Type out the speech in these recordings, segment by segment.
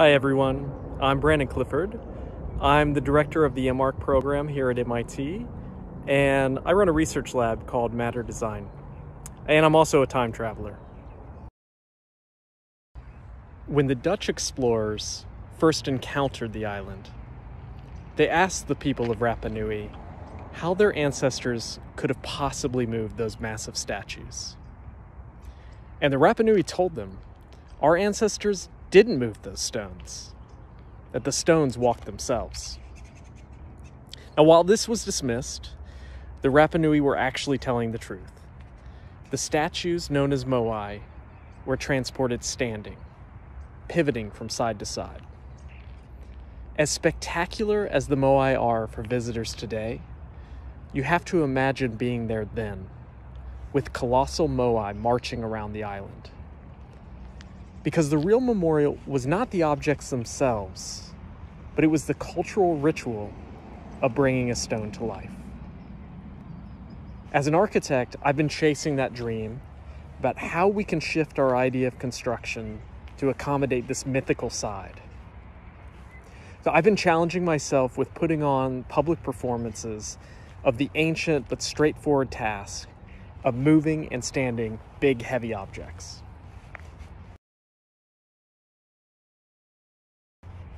Hi everyone, I'm Brandon Clifford. I'm the director of the MArch program here at MIT, and I run a research lab called Matter Design. And I'm also a time traveler. When the Dutch explorers first encountered the island, they asked the people of Rapa Nui how their ancestors could have possibly moved those massive statues. And the Rapa Nui told them, Our ancestors didn't move those stones, that the stones walked themselves. Now, while this was dismissed, the Rapa Nui were actually telling the truth. The statues known as moai were transported standing, pivoting from side to side. As spectacular as the moai are for visitors today, you have to imagine being there then, with colossal moai marching around the island because the real memorial was not the objects themselves, but it was the cultural ritual of bringing a stone to life. As an architect, I've been chasing that dream about how we can shift our idea of construction to accommodate this mythical side. So I've been challenging myself with putting on public performances of the ancient but straightforward task of moving and standing big, heavy objects.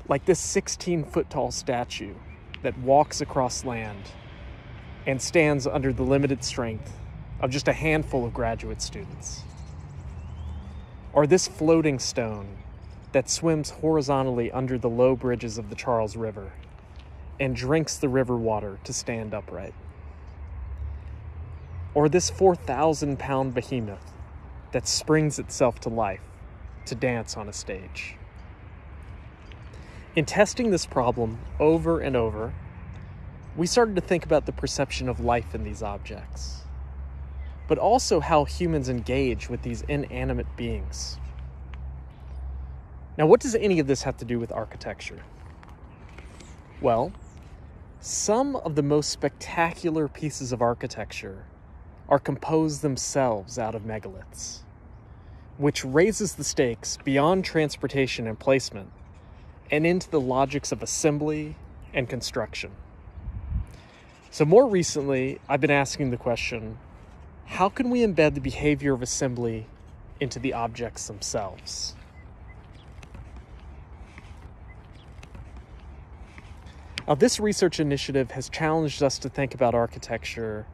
Like this 16 foot tall statue that walks across land and stands under the limited strength of just a handful of graduate students. Or this floating stone that swims horizontally under the low bridges of the Charles River and drinks the river water to stand upright. Or this 4,000 pound behemoth that springs itself to life to dance on a stage. In testing this problem over and over, we started to think about the perception of life in these objects, but also how humans engage with these inanimate beings. Now, what does any of this have to do with architecture? Well, some of the most spectacular pieces of architecture are composed themselves out of megaliths, which raises the stakes beyond transportation and placement and into the logics of assembly and construction. So, more recently, I've been asking the question how can we embed the behavior of assembly into the objects themselves? Now, this research initiative has challenged us to think about architecture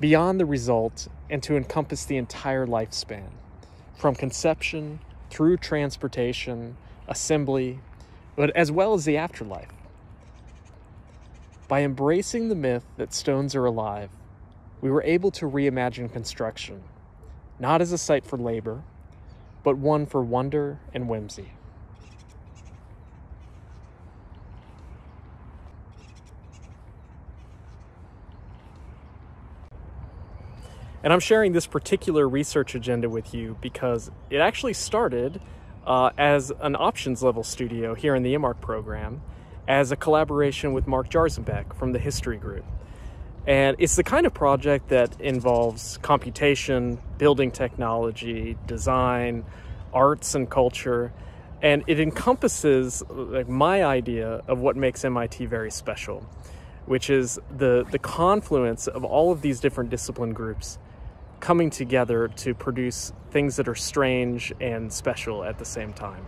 beyond the result and to encompass the entire lifespan, from conception through transportation, assembly, but as well as the afterlife. By embracing the myth that stones are alive, we were able to reimagine construction, not as a site for labor, but one for wonder and whimsy. And I'm sharing this particular research agenda with you because it actually started uh, as an options level studio here in the MArch program as a collaboration with Mark Jarzombek from the History Group. And it's the kind of project that involves computation, building technology, design, arts and culture, and it encompasses like my idea of what makes MIT very special, which is the the confluence of all of these different discipline groups coming together to produce things that are strange and special at the same time.